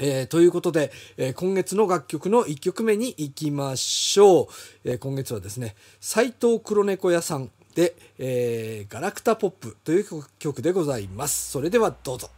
えー、ということで、えー、今月の楽曲の1曲目に行きましょう。えー、今月はですね、斎藤黒猫屋さんで、えガラクタポップという曲でございます。それではどうぞ。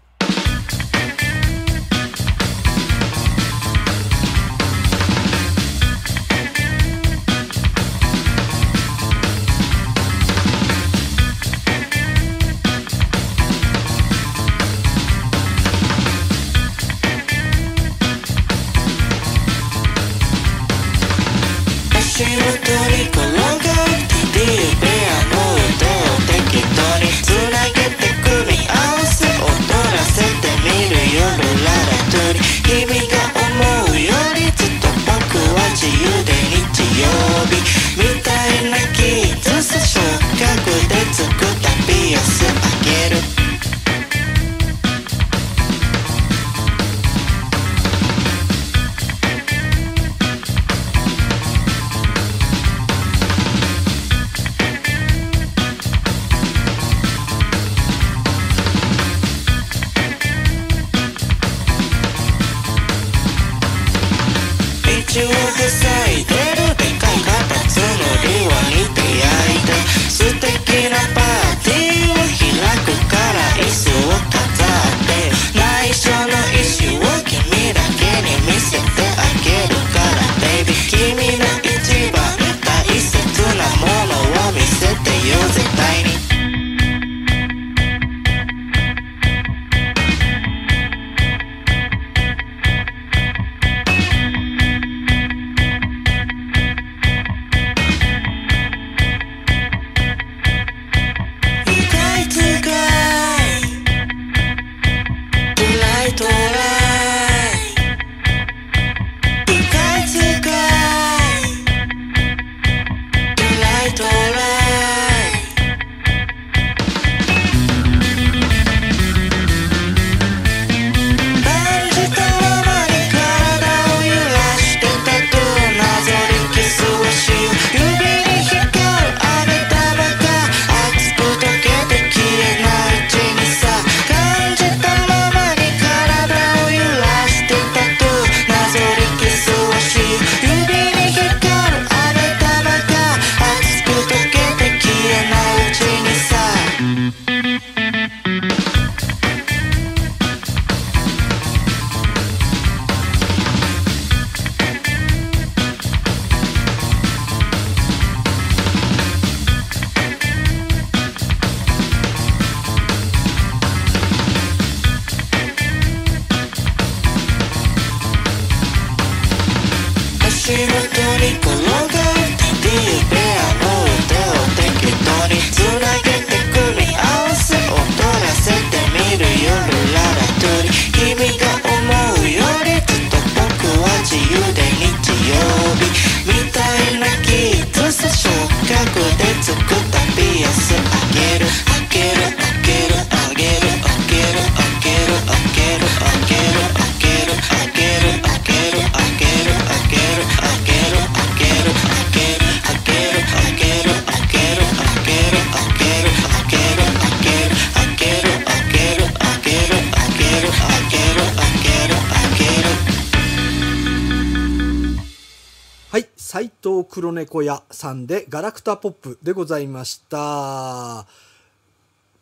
黒猫屋さんでガラクタポップでございました。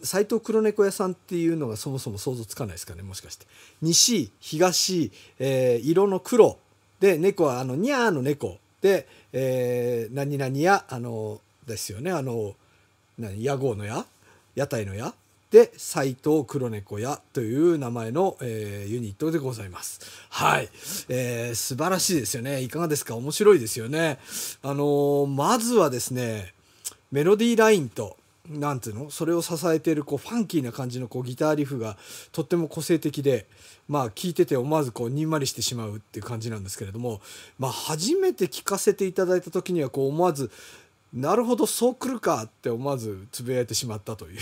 斎藤黒猫屋さんっていうのがそもそも想像つかないですかねもしかして。西東、えー、色の黒。で猫はあのニャーの猫で、えー、何々屋あのですよね。あの何屋号の屋？屋台の屋？で斎藤黒猫屋という名前の、えー、ユニットでございます。はい、えー、素晴らしいですよね。いかがですか？面白いですよね。あのー、まずはですね、メロディーラインと、なんていうの？それを支えているこうファンキーな感じのこうギターリフがとっても個性的で、まあ聞いてて思わずこうにんまりしてしまうっていう感じなんですけれども、まあ初めて聞かせていただいた時にはこう思わずなるほどそう来るかって思わずつぶやいてしまったとい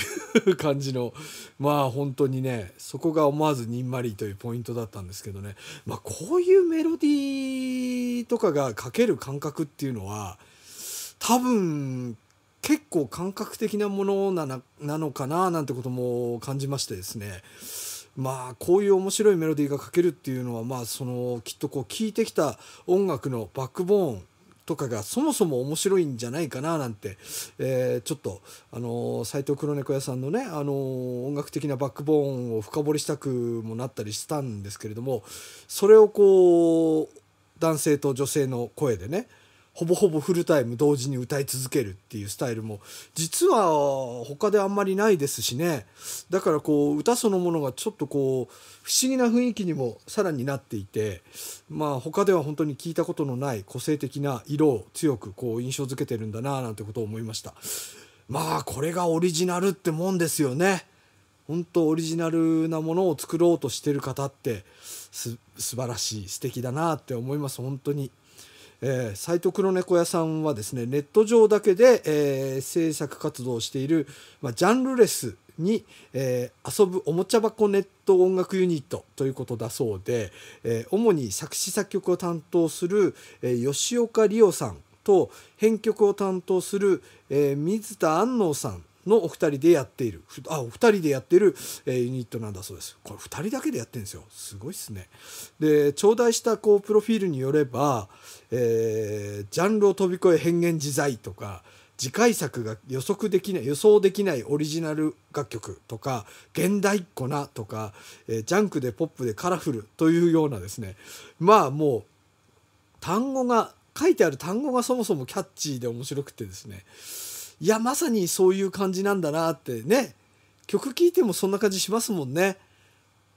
う 感じのまあ本当にねそこが思わずにんまりというポイントだったんですけどね。まあこういうメロディーとかが書ける感覚っていうのは多分結構感覚的なものななのかななんてことも感じましてですね。まあこういう面白いメロディーが書けるっていうのはまあそのきっとこう聴いてきた音楽のバックボーンとかがそもそも面白いんじゃないかななんて、えー、ちょっとあの斎藤黒猫屋さんのねあの音楽的なバックボーンを深掘りしたくもなったりしたんですけれどもそれをこう男性と女性の声でねほぼほぼフルタイム同時に歌い続けるっていうスタイルも実は他であんまりないですしね。だからこう歌そのものがちょっとこう不思議な雰囲気にもさらになっていてまあ他では本当に聞いたことのない個性的な色を強くこう印象づけてるんだななんてことを思いました。まあこれがオリジナルってもんですよね。本当オリジナルなものを作ろうとしてる方ってす素晴らしい素敵だなって思います。本当に。えー、斎藤黒猫屋さんはですねネット上だけで、えー、制作活動をしている、まあ、ジャンルレスに、えー、遊ぶおもちゃ箱ネット音楽ユニットということだそうで、えー、主に作詞作曲を担当する、えー、吉岡里央さんと編曲を担当する、えー、水田安納さんのお二人でやっている。あお二人でやってる、えー、ユニットなんだそうです。これ二人だけでやってるんですよ。すごいっすね。で頂戴したこうプロフィールによれば、えー、ジャンルを飛び越え変幻自在とか次回作が予測できない予想できないオリジナル楽曲とか現代っ子なとか、えー、ジャンクでポップでカラフルというようなですね。まあもう単語が書いてある単語がそもそもキャッチーで面白くてですね。いやまさにそういう感じなんだなってね。曲聴いてもそんな感じしますもんね。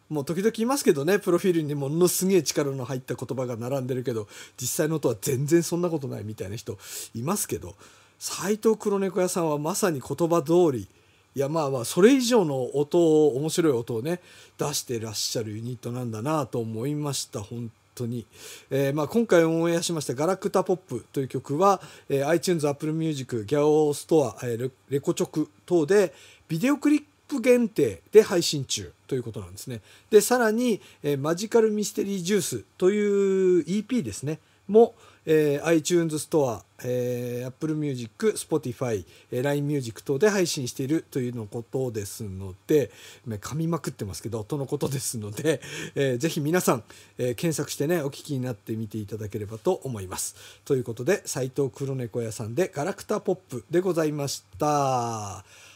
もう時々言いますけどねプロフィールにものすげえ力の入った言葉が並んでるけど実際の音は全然そんなことないみたいな人いますけど。斎藤黒猫屋さんはまさに言葉通りいやまあまあそれ以上の音を面白い音をね出してらっしゃるユニットなんだなと思いました本当に、えーまあ、今回オンエアしました「ガラクタポップ」という曲は、えー、iTunes、Apple Music、ギャオストア、えー、レコチョク等でビデオクリップ限定で配信中ということなんですね。でさらに、えー、マジカルミステリージュースという EP ですねも、えー、iTunes ストア、えー、Apple Music、Spotify、えー、LINE Music 等で配信しているというのことですので、噛みまくってますけど、とのことですので、えー、ぜひ皆さん、えー、検索してね、お聞きになってみていただければと思います。ということで、斎藤黒猫屋さんでガラクタポップでございました。